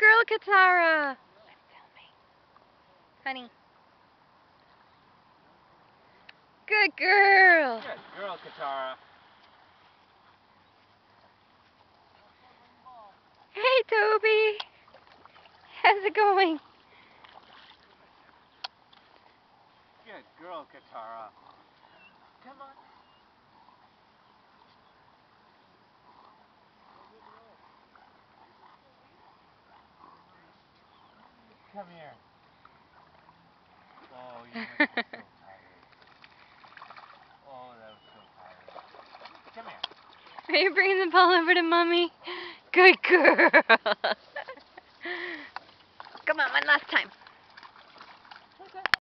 girl, Katara. Honey. Good girl. Good girl, Katara. Hey, Toby. How's it going? Good girl, Katara. Come on. Come here. Oh, you so tired. Oh, that was so tired. Come here. Are you bringing the ball over to Mommy? Good girl. Come on, one last time.